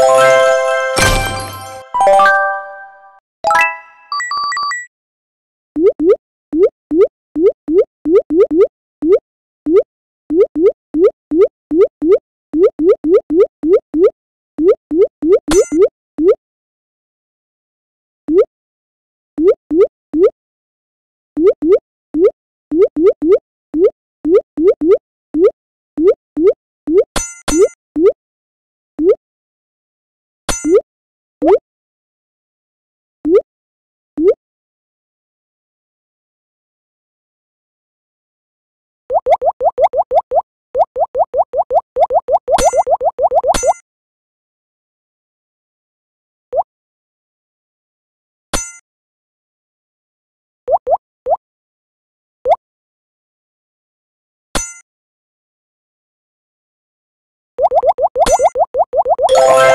Bye. Bye.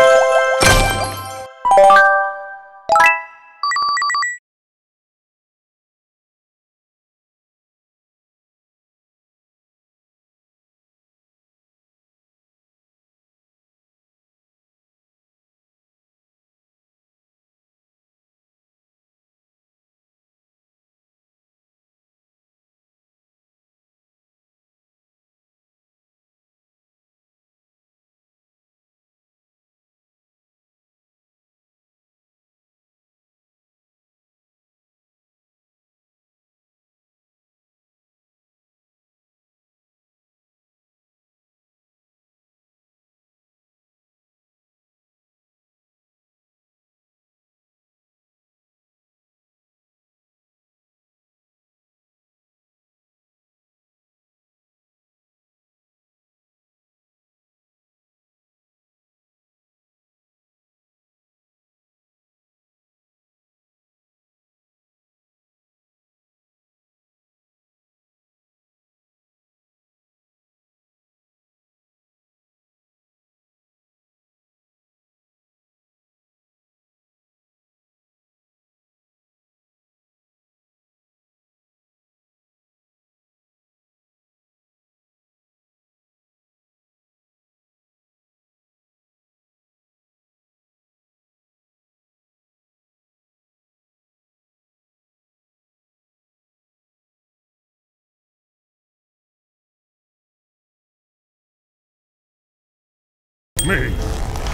me.